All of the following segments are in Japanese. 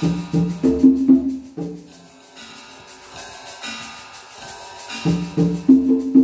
Thank you.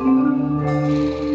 Música